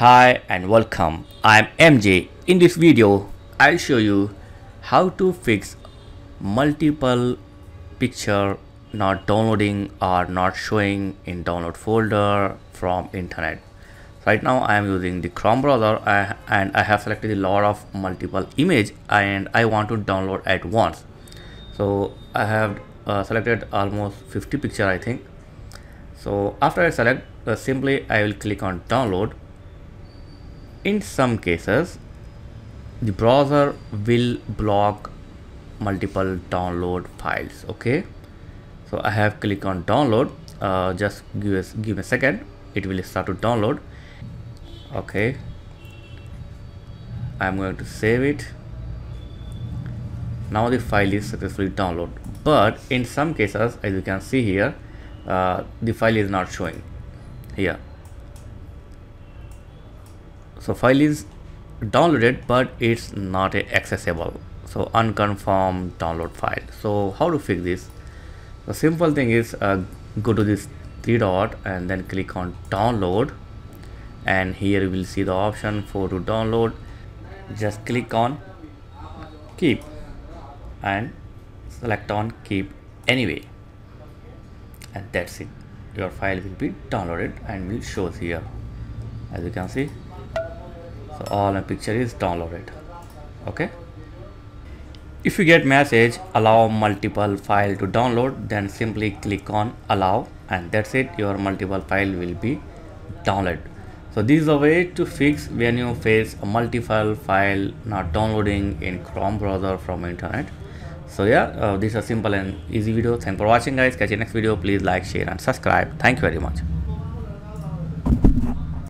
Hi and welcome. I'm MJ. In this video, I'll show you how to fix multiple picture not downloading or not showing in download folder from internet. Right now I am using the Chrome browser and I have selected a lot of multiple image and I want to download at once. So I have uh, selected almost 50 picture I think. So after I select uh, simply I will click on download in some cases the browser will block multiple download files okay? So i have clicked on download. Uh, just give us give me a second. It will start to download. Okay. I'm going to save it. Now the file is successfully downloaded. But in some cases as you can see here uh, the file is not showing here so file is downloaded but it's not accessible. So unconfirmed download file. So how to fix this? The simple thing is uh, go to this three dot and then click on download. And here you will see the option for to download. Just click on keep and select on keep anyway. And that's it. Your file will be downloaded and will shows here. As you can see so all my picture is downloaded. Okay? If you get message allow multiple file to download then simply click on allow and that's it. Your multiple file will be downloaded. So this is a way to fix when you face a multiple file not downloading in chrome browser from internet. So yeah uh, this is a simple and easy video. Thanks for watching guys. Catch you next video. Please like share and subscribe. Thank you very much